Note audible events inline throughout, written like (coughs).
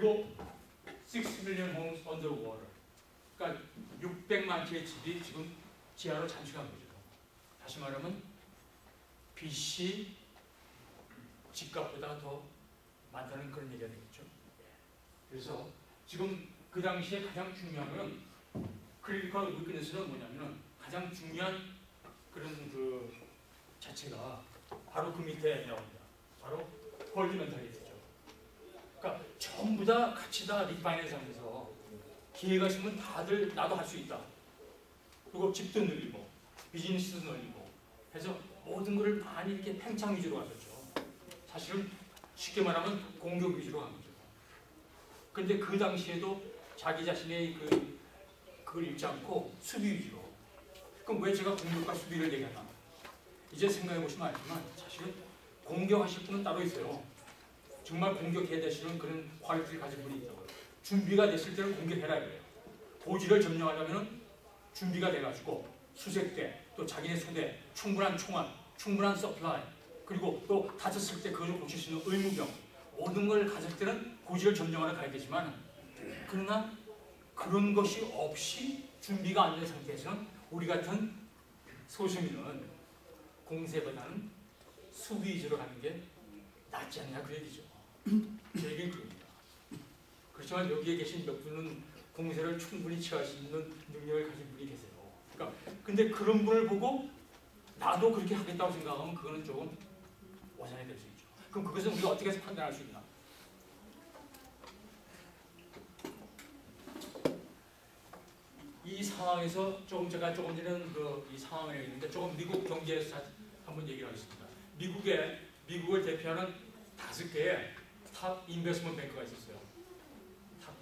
그리고 6 million homes underwater. 그러니까 600만 채의 집이 지금 지하로 잠식한 거죠. 다시 말하면 BC 집값보다 더 많다는 그런 얘기가 되겠죠. 그래서 지금 그 당시에 가장 중요한 건 critical weakness는 뭐냐면은 가장 중요한 그런 그 자체가 바로 그 밑에 나옵니다. 바로 herd mentality죠. 그러니까 전부 다 같이 다 refinance 하면서 기회가 있으면 다들 나도 할 수 있다. 그리고 집도 늘리고 비즈니스도 늘리고 해서 모든 것을 많이 이렇게 팽창 위주로 갔었죠. 사실은 쉽게 말하면 공격 위주로 간 거죠. 근데 그 당시에도 자기 자신의 그, 그걸 잃지 않고 수비 위주로. 그럼 왜 제가 공격과 수비를 얘기하나? 이제 생각해 보시면 알지만 사실은 공격하실 분은 따로 있어요. 정말 공격해야 되시는 그런 quality를 가진 분이 있다고요. 준비가 됐을 때는 공격해라 이거예요. 고지를 점령하려면 준비가 돼가지고 수색대, 또 자기네 소대, 충분한 총알, 충분한 supply, 그리고 또 다쳤을 때 그걸 고칠 수 있는 의무병, 모든 걸 가질 때는 고지를 점령하러 가야 되지만 그러나 그런 것이 없이 준비가 안 된 상태에서는 우리 같은 소수민은 공세보다는 수비 위주로 가는 게 낫지 않냐 그 얘기죠. 그겁니다. 그렇지만 여기에 계신 몇 분은 공세를 충분히 취할 수 있는 능력을 가진 분이 계세요. 그러니까 근데 그런 분을 보고 나도 그렇게 하겠다고 생각하면 그거는 조금 오산이 될 수 있죠. 그럼 그것은 우리가 어떻게 해서 판단할 수 있나? 이 상황에서 조금 제가 조금 전에는 그 이 상황에 있는데 조금 미국 경제에서 한번 얘기를 하겠습니다. 미국에 미국을 대표하는 다섯 개의 top investment bank가 있었어요. top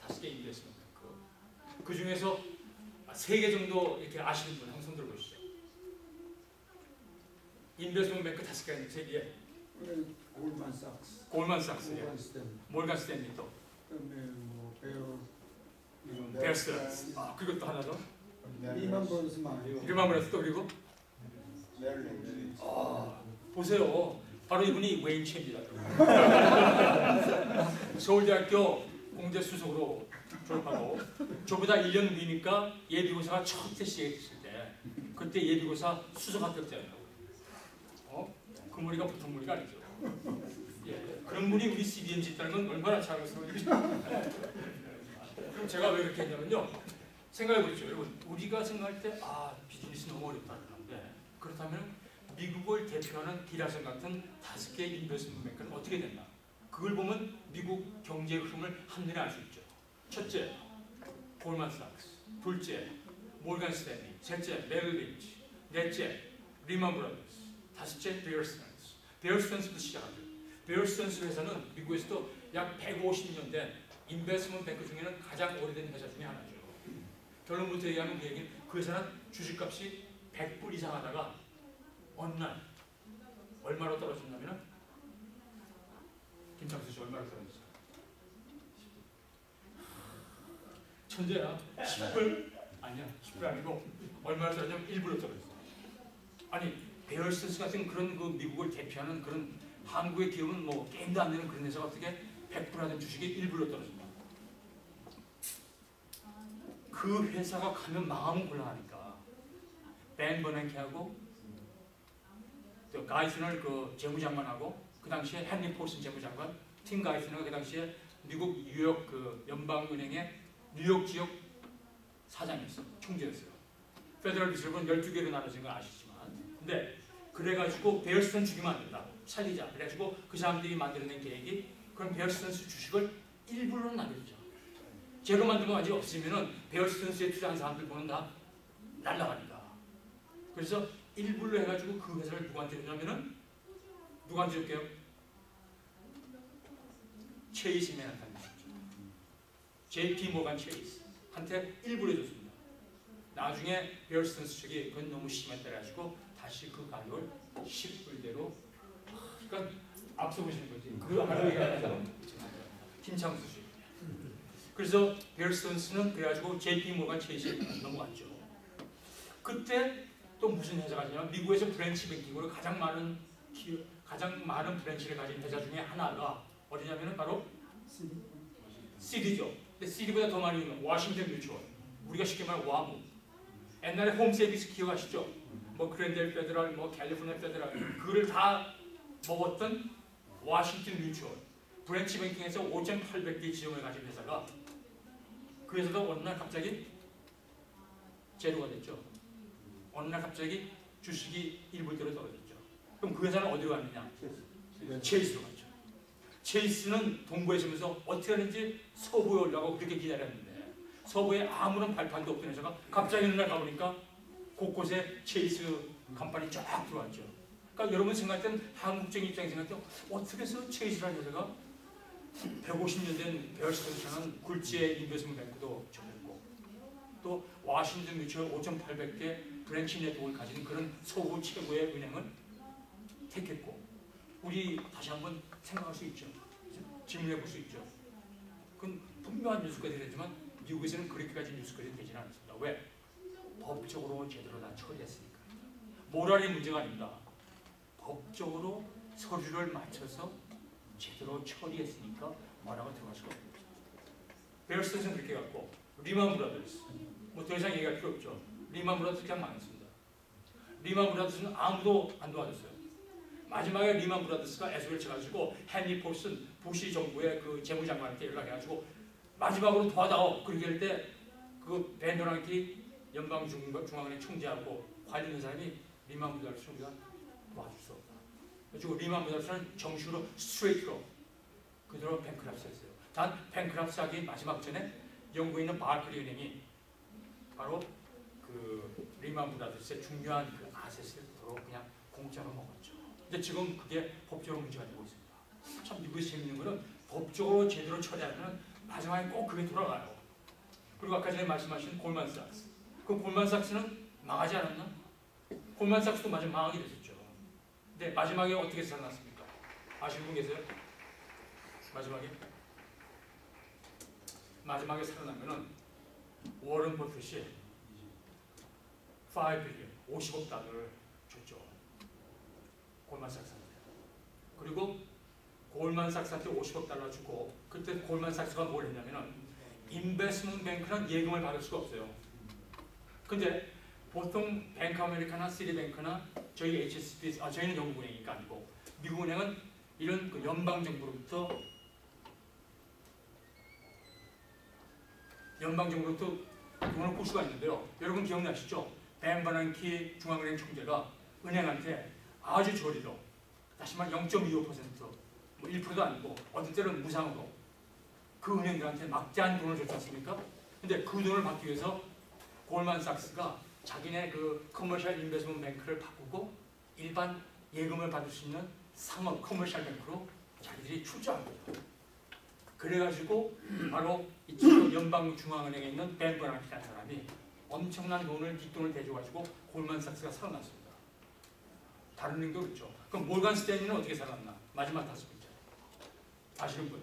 다섯 개 investment bank. 그 중에서 세 개 정도 이렇게 아시는 분 한 손 들어보시죠. investment bank 다섯 개, 세 개. Goldman Sachs, Goldman Sachs, 예. Morgan Stan, Morgan Stanley 또, 그다음에 뭐 베어, 베어스, 아또 하나 더, 리만 브런스만 이름만 불렀어 또 그리고 아 보세요. 바로 이분이 웨인 챔입니다. (laughs) 서울대학교 공대 수석으로 졸업하고 저보다 1년 위니까 예비고사가 첫 테스트에 있을 때 그때 예비고사 수석 합격자예요. 어? 그 머리가 보통 머리가 아니죠. 예. 그런 분이 우리 CBMG 있다는 건 얼마나 자랑스러운지. 그럼 제가 왜 그렇게 했냐면요. 생각해 보십시오. 여러분, 우리가 생각할 때, 아, 비즈니스 너무 어렵다. 그러는데, 그렇다면 미국을 대표하는 기라성 같은 다섯 개의 investment bank는 어떻게 됐나? 그걸 보면 미국 경제의 흐름을 한눈에 알 수 있죠. 첫째, Goldman Sachs. 둘째, Morgan Stanley. 셋째, Merrill Lynch. 넷째, 리만 브라더스. 다섯째, 베어스턴스. 베어스턴스부터 시작하죠. 베어스턴스 회사는 미국에서도 약 150년 된 investment bank 중에는 가장 오래된 회사 중에 하나죠. 결론부터 얘기하면 그 얘기는 그 회사는 주식값이 100불 이상 하다가 어느 날 얼마로 떨어졌냐면 김창수 씨 얼마로 떨어졌어요? 천재야. 10불? 아니야. 10불 아니고 얼마로 떨어졌냐면 1불로 떨어졌어. 아니 베어스턴스 같은 그런 그 미국을 대표하는 그런 한국의 기업은 뭐 게임도 안 되는 그런 회사가 어떻게 100불 하던 주식이 1불로 떨어진다. 그 회사가 가면 망하면 곤란하니까 벤 버냉키하고 또 가이스널 그 재무장관하고 그 당시에 헨리 폴슨 재무장관 팀 가이스너가 그 당시에 미국 뉴욕 그 연방은행의 뉴욕 지역 사장이었어요. 총재였어요. Federal Reserve는 12개로 나눠진 거 아시지만 근데 그래가지고 베어스턴 죽이면 안 된다. 살리자. 그래가지고 그 사람들이 만들어낸 계획이 그럼 베어스턴 주식을 일불로 나눠주자. 제로 거 아직 없으면은 베어스턴스에 투자한 사람들 돈은 다 날라가니까. 그래서 일불로 해가지고 그 회사를 누구한테 주냐면은 누구한테 줄게요? 체이스맨한테 줬죠. JP 모간 체이스 한테 일불로 줬습니다. 나중에 베어스턴스 측이 그건 너무 심했다 가지고 다시 그 가격을 10불대로 그러니까 앞서 보시는 거지. 그 아래가 김창수 씨. 그래서 베어스턴스는 그래가지고 JP 모간 체이스에 넘어갔죠. 그때 또 무슨 회사가 있냐면 미국에서 branch banking으로 가장 많은 기, 가장 많은 branch를 가진 회사 중에 하나가 어디냐면은 바로 씨티죠. 근데 씨티보다 더 많이 있는 워싱턴 뮤추얼. 우리가 쉽게 말하면 WaMu. 옛날에 Home Savings 기억하시죠? 뭐 Glendale Federal, 뭐 California Federal 그를 다 먹었던 워싱턴 뮤추얼. branch banking에서 5,800개 지점을 가진 회사가 그 회사도 어느 날 갑자기 제로가 됐죠. 어느 날 갑자기 주식이 1불대로 떨어졌죠. 그럼 그 회사는 어디로 갔느냐? 네. 체이스로 갔죠. 체이스는 동부에 있으면서 어떻게 하는지 서부에 올라가고 그렇게 기다렸는데 서부에 아무런 발판도 없던 회사가 갑자기 어느 날 가보니까 곳곳에 체이스 간판이 쫙 들어왔죠. 그러니까 여러분 생각할 땐 한국적인 입장에 생각할 때 어떻게 해서 체이스라는 회사가 150년 된 베어스턴처럼 굴지의 investment bank도 접했고 또 워싱턴 뮤추얼 5,800개 branch network를 가진 그런 서부 최고의 은행을 택했고 우리 다시 한번 생각할 수 있죠. 질문해 볼 수 있죠. 그건 분명한 뉴스가 되지만 미국에서는 그렇게까지 뉴스가 되지는 않습니다. 왜? 법적으로 제대로 다 처리했으니까. moral이 문제가 아닙니다. 법적으로 서류를 맞춰서 제대로 처리했으니까 뭐라고 들어갈 수가 없습니다. 베어스턴은 그렇게 갖고 리만 브라더스 뭐 더 이상 얘기할 필요 없죠. 리만 브라더스 그냥 망했습니다. 리만 브라더스는 아무도 안 도와줬어요. 마지막에 리만 브라더스가 애소를 쳐가지고 헨리 폴슨 부시 정부의 그 재무장관한테 연락해가지고 마지막으로 도와다오 그렇게 할 때 그 벤 버냉키 연방중앙은행 총재하고 관련 사람이 리만 브라더스 총재가 도와줄 수 없다. 그리고 리만 브라더스는 정식으로 스트레이트로 그대로 bankruptcy 했어요. 단 bankruptcy 하기 마지막 전에 영국에 있는 바클리 은행이 바로 그 리만 브라더스의 중요한 그 asset을 바로 그냥 공짜로 먹었죠. 근데 지금 그게 법적으로 문제가 되고 있습니다. 참 미국이 재밌는 거는 법적으로 제대로 처리하면 마지막에 꼭 그게 돌아가요. 그리고 아까 전에 말씀하신 골만삭스. 그 골만삭스는 망하지 않았나? 골만삭스도 마지막 망하게 됐었죠. 근데 마지막에 어떻게 살아났습니까? 아시는 분 계세요? 마지막에? 마지막에 살아나면은 워런 버핏이 5 빌리언, 50억 달러를 줬죠. 골만삭스한테. 그리고 골만삭스한테 50억 달러 주고 그때 골만삭스가 뭘 했냐면은 investment bank는 예금을 받을 수가 없어요. 근데 보통 뱅크 아메리카나 씨티뱅크나 저희 HSBC, 아 저희는 영국은행이니까 아니고 미국은행은 이런 그 연방 정부로부터 연방 정부로부터 돈을 꿀 수가 있는데요. 여러분 기억나시죠? 벤 버냉키 중앙은행 총재가 은행한테 아주 저리로 다시 말해 0.25%뭐 1%도 아니고 어떤 때는 무상으로 그 은행들한테 막대한 돈을 줬지 않습니까? 근데 그 돈을 받기 위해서 골만삭스가 자기네 그 commercial investment bank를 바꾸고 일반 예금을 받을 수 있는 상업 commercial bank로 자기들이 출자한 거죠. 그래가지고 바로 이쪽 연방중앙은행에 있는 벤 버냉키라는 사람이 엄청난 돈을 뒷돈을 대줘가지고 골만삭스가 살아났습니다. 다른 은행도 그렇죠. 그럼 몰간 스탠리는 어떻게 살았나? 마지막 다섯 글자. 아시는 분?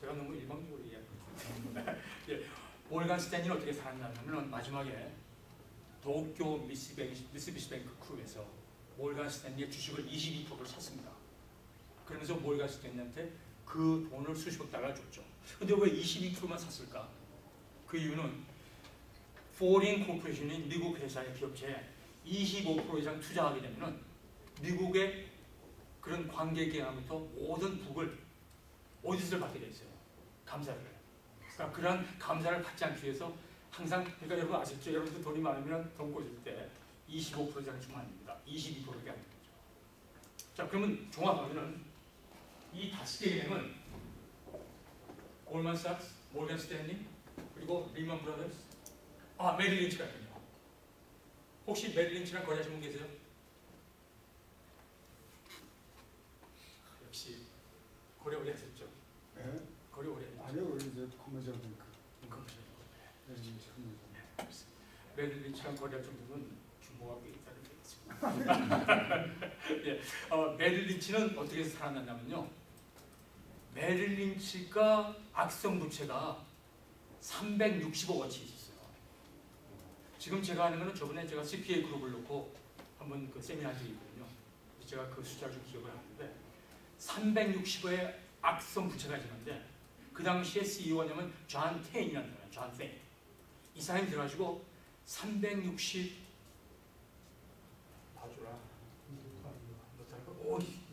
제가 너무 일방적으로 이야기했습니다. (laughs) 예, 몰간 스탠리는 어떻게 살았냐면 마지막에 도쿄 미스비시, 미스비시 뱅크 크루에서 몰간 스탠리의 주식을 22%를 샀습니다. 그러면서 모건 스탠리한테 그 돈을 수십억 달러 줬죠. 근데 왜 22%만 샀을까? 그 이유는 foreign corporation인 미국 회사의 기업체에 25% 이상 투자하게 되면 미국의 그런 관계 계약부터 모든 book을 audit를 받게 돼 있어요. 감사를. 그러니까 그런 감사를 받지 않기 위해서 항상 그러니까 여러분 아시죠? 여러분들 돈이 많으면 돈 꽂을 때 25% 이상 됩니다. 22%밖에 안 되죠. 자 그러면 종합하면은 이 다섯 개 은행은 골만삭스, 모건 스탠리, 그리고 리먼 브라더스, 아 메릴 린치가 있군요. 혹시 메릴 린치랑 거래하신 분 계세요? 역시 거래 오래 하셨죠? 예? 거래 오래 했죠? 아니요, 우리 이제 bank. 그렇죠. 네, 이제 커머셜. 메릴 린치랑 거래할 정도는 규모가 꽤 있다는 얘기죠. 예, 어, 메릴 린치는 어떻게 살아났냐면요. 메릴 린치가 악성 부채가 360억 원치 있었어요. 지금 제가 하는 거는 저번에 제가 CPA 그룹을 놓고 한번 그 세미나 드리거든요. 제가 그 숫자를 좀 기억을 하는데 360억의 악성 부채가 있었는데 그 당시에 CEO냐면 존 테인이라는 사람이에요. 존 테인. 이 사람이 들어가지고 360 봐주라. 오.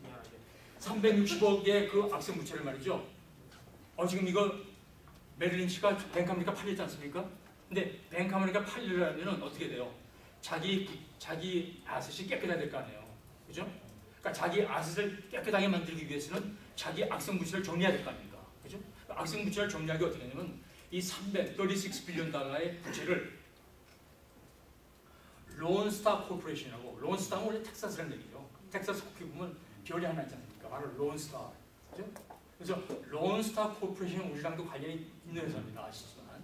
360억의 그 악성 부채를 말이죠. 어 지금 이거 메릴린치가 뱅크 아메리카 팔렸지 않습니까? 근데 뱅크 아메리카 팔리려면 어떻게 돼요? 자기 부- 자기 아셋이 깨끗해야 될 거 아니에요. 그죠? 그러니까 자기 asset을 깨끗하게 만들기 위해서는 자기 악성 부채를 정리해야 될 거 아닙니까? 그죠? 그러니까 악성 부채를 정리하기 어떻게 하냐면 이 336 billion 달러의 부채를 론스타 Corporation이라고 론스타는 원래 텍사스라는 얘기죠. 텍사스 국기 보면 별이 하나 않습니까? 바로 론스타. 그래서 론스타 Corporation은 우리랑도 관련이 있는 회사입니다. 아시지만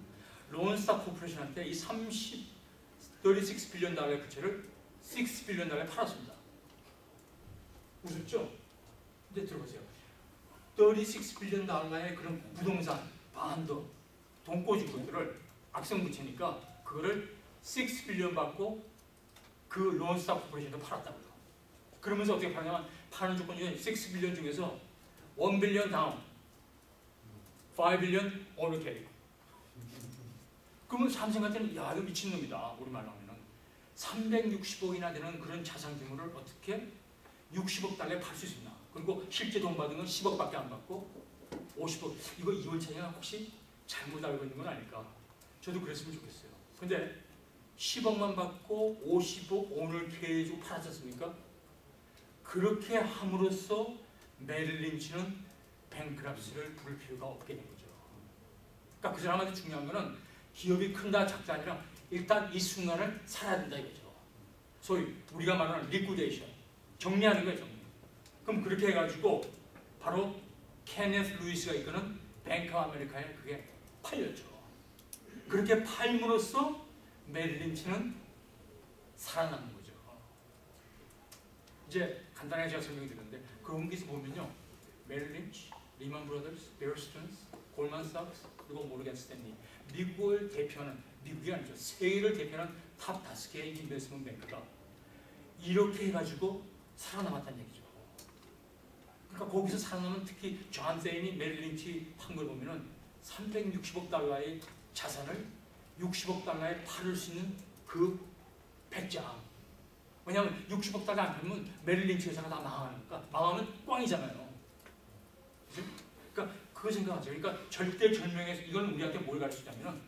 론스타 Corporation한테 이 30, 36 billion 달러의 부채를 6 billion 달러에 팔았습니다. 우습죠? 근데 들어보세요. 36 billion 달러의 그런 부동산, 반도, 돈꽂이 것들을 악성 부채니까 그거를 6 billion 받고 그 론스타 Corporation도 팔았다고요. 그러면서 어떻게 파냐면 파는 조건 중에 6 billion 중에서 1 billion down, 5 billion owner carry. 그러면 삼성한테는 야 이거 미친놈이다 우리말로 하면은 360억이나 되는 그런 자산 규모를 어떻게 60억 달러에 팔 수 있나? 그리고 실제 돈 받은 건 10억밖에 안 받고 50억 이거 이원찬이가 혹시 잘못 알고 있는 건 아닐까? 저도 그랬으면 좋겠어요. 근데 10억만 받고 50억 오늘 계속 팔았지 않습니까? 그렇게 함으로써 메릴 린치는 bankruptcy를 부를 필요가 없게 된 거죠. 그러니까 그 사람한테 중요한 거는 기업이 큰다 작다 아니라 일단 이 순간을 살아야 된다 이거죠. 소위 우리가 말하는 liquidation 정리하는 거예요 정리. 그럼 그렇게 해가지고 바로 케네스 루이스가 이끄는 뱅크 아메리카에 그게 팔렸죠. 그렇게 팔므로써 메릴 린치는 살아남는 거죠. 이제 간단하게 제가 설명을 드렸는데 그 위기에서 보면요. 메릴 린치, 리만 브라더스, 베어 스턴스, 골만삭스 그리고 모건 스탠리 미국을 대표하는 미국이 아니죠. 세계를 대표하는 top 다섯 개의 investment bank가 이렇게 해가지고 살아남았다는 얘기죠. 그러니까 거기서 살아남은 특히 존 세인이 메릴 린치 판걸 보면은 360억 달러의 자산을 60억 달러에 팔을 수 있는 그 배짱. 왜냐하면 60억 달러 안 팔면 메릴 린치 회사가 다 망하니까 망하면 꽝이잖아요. 그죠? 그러니까 그거 생각하세요. 그러니까 절대 절명에서 이건 우리한테 뭘 가르치냐면은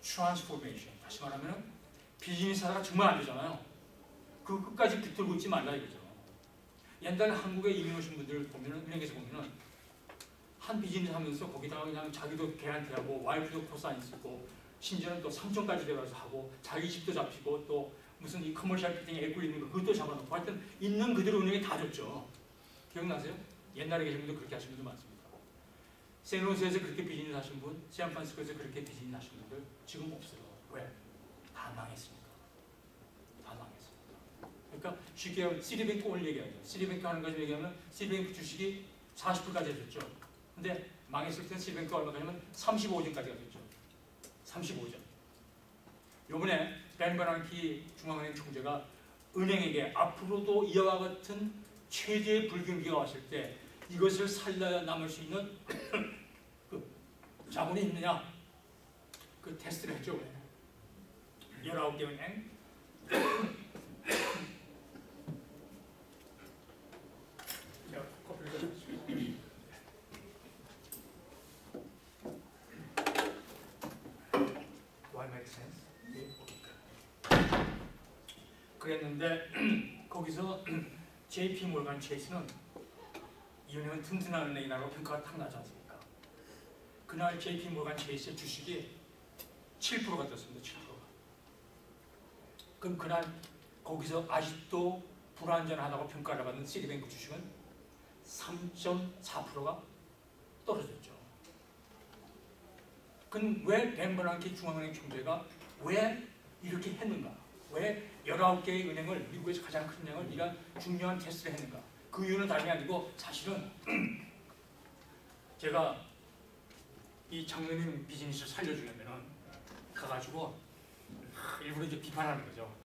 transformation. 다시 말하면은 비즈니스 하다가 정말 안 되잖아요. 그 끝까지 붙들고 있지 말라 이거죠. 옛날 한국에 이민 오신 분들 보면은 은행에서 보면은 한 비즈니스 하면서 거기다가 그냥 자기도 개런티 하고 와이프도 cosign 했고 심지어는 또 삼촌까지 들어가서 하고 자기 집도 잡히고 또 무슨 이 commercial building에 equity 있는 거 그것도 잡아놓고 하여튼 있는 그대로 은행에 다 줬죠. 기억나세요? 옛날에 계신 분도 그렇게 하신 분도 많습니다. 샌호세에서 그렇게 비즈니스 하신 분, 샌프란시스코에서 그렇게 비즈니스 하신 분들 지금 없어요. 왜? 다 망했으니까. 다 망했습니다. 그러니까 쉽게 하면 시티뱅크 오늘 얘기하죠. 시티뱅크 하는 거 얘기하면 시티뱅크 주식이 40%까지 해줬죠. 근데 망했을 때 시리뱅크 얼마까지 하면 35전까지 가졌죠. 35전. 요번에 벤 버난키 중앙은행 총재가 은행에게 앞으로도 이와 같은 최대의 불경기가 왔을 때 이것을 살려남을 수 있는 (coughs) 그 자본이 있느냐 그 테스트를 했죠. 19개 은행 (coughs) 자, 커피를 좀 마시고. Do I make sense? 예, 오케이. 그랬는데 (clears throat) 거기서 (clears throat) JP 몰간 체이스는 이 은행은 튼튼한 은행이라고 평가가 탁 나지 않습니까? 그날 JP 몰간 체이스의 주식이 7%가 떴습니다. 7%가. 그럼 그날 거기서 아직도 불안전하다고 평가를 받는 시리뱅크 주식은 3.4%가 떨어졌죠. 그럼 왜 벤버랑키 중앙은행 총재가 왜 이렇게 했는가? 왜 19개의 은행을 미국에서 가장 큰 은행을 이런 중요한 테스트를 했는가? 그 이유는 다름이 아니고 사실은 (clears throat) 제가 이 장로님 비즈니스를 살려주려면은 가가지고 일부러 이제 비판하는 거죠.